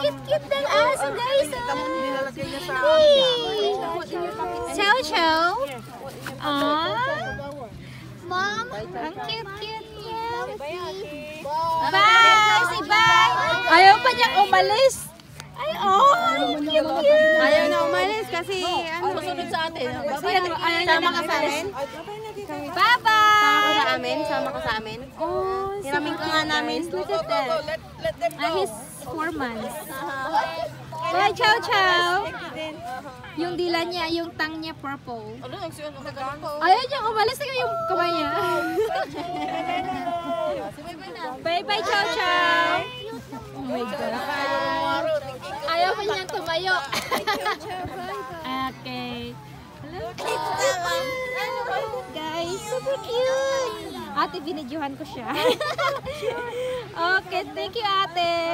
cute-cute ng aso, guys. Oh. niya Hey! Chow Chow. Ah. Mom, ang cute-cute niya. Bye! Say bye! Ayaw pa niyang umalis. Ay, oh! Ang cute-cute. Ayaw na umalis kasi ano, masunod sa atin. Kasi ano, ayaw niya Sama ka sa amin? Bye-bye! Sama ka sa amin? Sama ka sa amin? Oh, ka nga namin. Look at that. Let, let them Ah, he's four months. Bye, Chow Chow! Yung dila niya, yung tang niya purple. Ano? Ayaw niya umalis na yung kamay niya. Bye-bye, Chow Chow! Oh my God. Ayaw pa niyang tumayo. okay. Hello, Guys, super cute. Ate, binidyohan ko siya. okay, thank you, ate.